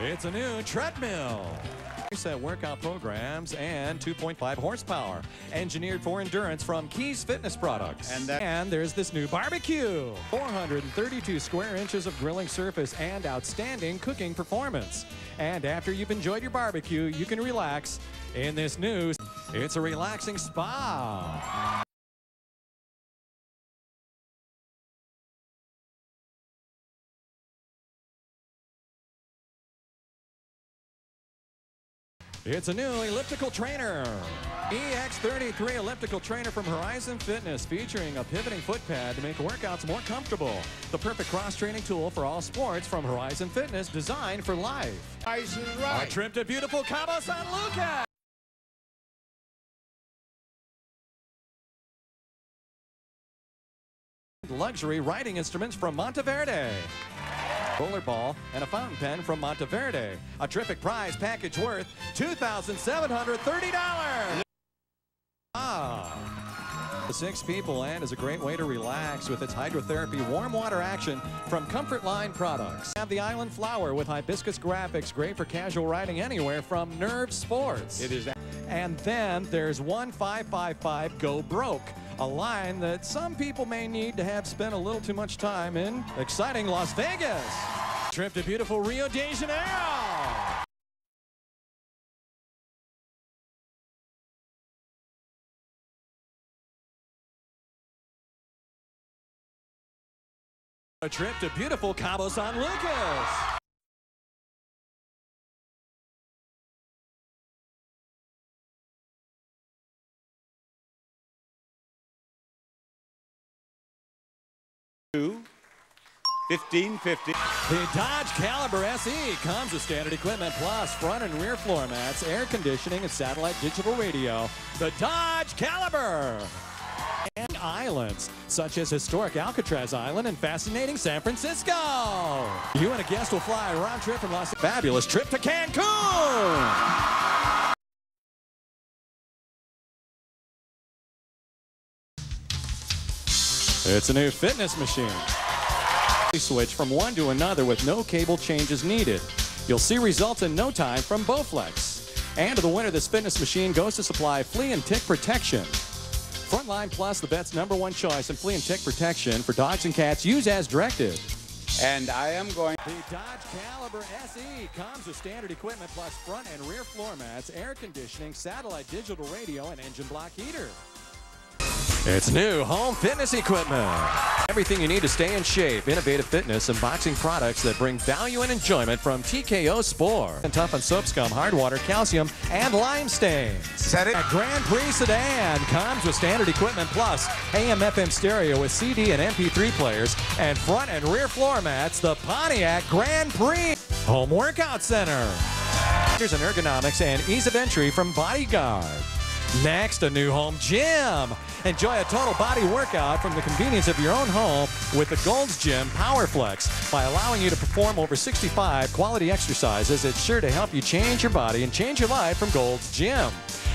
It's a new treadmill. Set workout programs and 2.5 horsepower. Engineered for endurance from Keys Fitness Products. And and there's this new barbecue. 432 square inches of grilling surface and outstanding cooking performance. And after you've enjoyed your barbecue, you can relax in this new. It's a relaxing spa. It's a new elliptical trainer. EX33 elliptical trainer from Horizon Fitness featuring a pivoting foot pad to make workouts more comfortable. The perfect cross-training tool for all sports from Horizon Fitness designed for life. Price is A trip to beautiful Cabo San Lucas. Luxury writing instruments from Monteverde. Roller ball and a fountain pen from Monteverde. A terrific prize package worth $2,730. Ah. The six people and is a great way to relax with its hydrotherapy warm water action from Comfort Line products. Have the Island Flower with hibiscus graphics, great for casual riding anywhere from Nirve Sports. It is. And then there's 1555 Go Broke, a line that some people may need to have spent a little too much time in exciting Las Vegas. Trip to beautiful Rio de Janeiro. A trip to beautiful Cabo San Lucas. Two. 1550. The Dodge Caliber SE comes with standard equipment plus front and rear floor mats, air conditioning, and satellite digital radio. The Dodge Caliber! And islands, such as historic Alcatraz Island and fascinating San Francisco. You and a guest will fly a round trip from Los Angeles. Fabulous trip to Cancun! It's a new fitness machine switch from one to another with no cable changes needed. You'll see results in no time from Bowflex. And to the winner, this fitness machine goes to supply flea and tick protection. Frontline Plus, the vet's number one choice in flea and tick protection for dogs and cats. Use as directed. And I am going. The Dodge Caliber SE comes with standard equipment plus front and rear floor mats, air conditioning, satellite digital radio, and engine block heater. It's new home fitness equipment. Everything you need to stay in shape. Innovative fitness and boxing products that bring value and enjoyment from TKO Sport. And tough on soap scum, hard water, calcium, and lime stains. Set it. A Grand Prix sedan comes with standard equipment plus AM FM stereo with CD and MP3 players and front and rear floor mats. The Pontiac Grand Prix Home Workout Center. Features and ergonomics and ease of entry from Bodyguard. Next, a new home gym. Enjoy a total body workout from the convenience of your own home with the Gold's Gym PowerFlex. By allowing you to perform over 65 quality exercises, it's sure to help you change your body and change your life from Gold's Gym.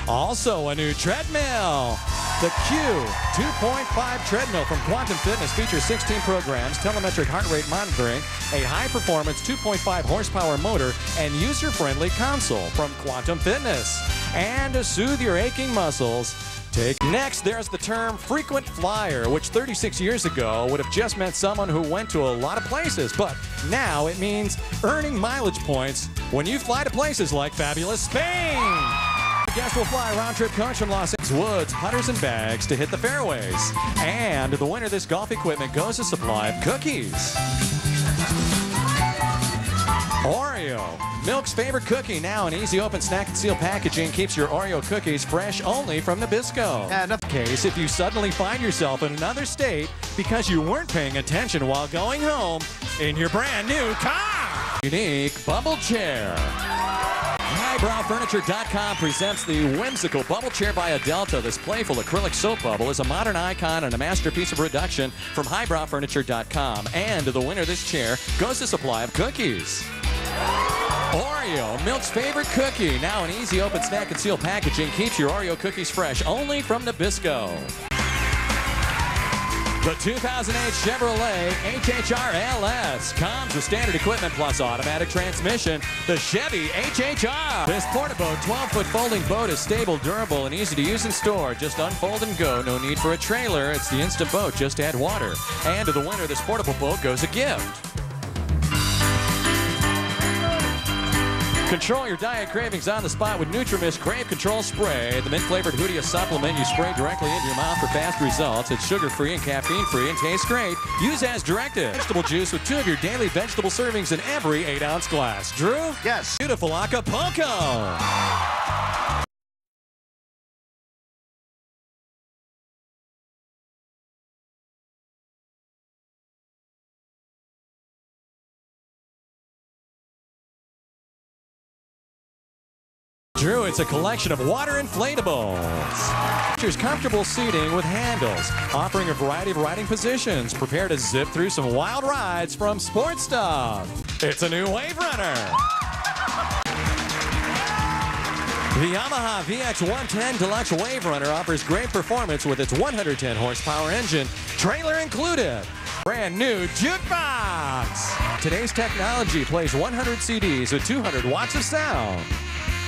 Also, a new treadmill. The Q 2.5 treadmill from Quantum Fitness features 16 programs, telemetric heart rate monitoring, a high performance 2.5 horsepower motor, and user friendly console from Quantum Fitness. And to soothe your aching muscles, Take next, there's the term frequent flyer, which 36 years ago would have just meant someone who went to a lot of places, but now it means earning mileage points when you fly to places like fabulous Spain. Guest will fly round trip coach from Los Angeles Woods, putters, and bags to hit the fairways. And the winner of this golf equipment goes a supply of cookies. Oreo. Milk's favorite cookie now in easy open snack and seal packaging keeps your Oreo cookies fresh only from Nabisco. And In case if you suddenly find yourself in another state because you weren't paying attention while going home in your brand new car. Unique bubble chair. HighbrowFurniture.com presents the whimsical bubble chair by Adelta. This playful acrylic soap bubble is a modern icon and a masterpiece of reduction from HighbrowFurniture.com. And the winner of this chair goes to supply of cookies. Oreo, Milk's favorite cookie. Now in easy open snack and seal packaging keeps your Oreo cookies fresh only from Nabisco. The 2008 Chevrolet HHR LS comes with standard equipment plus automatic transmission. The Chevy HHR. This Porta-Bote 12-foot folding boat is stable, durable, and easy to use in store. Just unfold and go. No need for a trailer. It's the instant boat. Just add water. And to the winner, this portable boat goes a gift. Control your diet cravings on the spot with Nutrimis Crave Control Spray, the mint-flavored Hoodia supplement you spray directly into your mouth for fast results. It's sugar-free and caffeine-free and tastes great. Use as directed. Vegetable juice with two of your daily vegetable servings in every 8-ounce glass. Drew? Yes. Beautiful Acapulco. Drew, it's a collection of water inflatables. Features comfortable seating with handles, offering a variety of riding positions. Prepare to zip through some wild rides from Sports Stuff. It's a new Wave Runner. The Yamaha VX110 Deluxe Wave Runner offers great performance with its 110 horsepower engine, trailer included. Brand new jukebox. Today's technology plays 100 CDs with 200 watts of sound.